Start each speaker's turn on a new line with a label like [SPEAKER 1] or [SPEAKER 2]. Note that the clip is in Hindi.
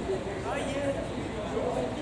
[SPEAKER 1] ये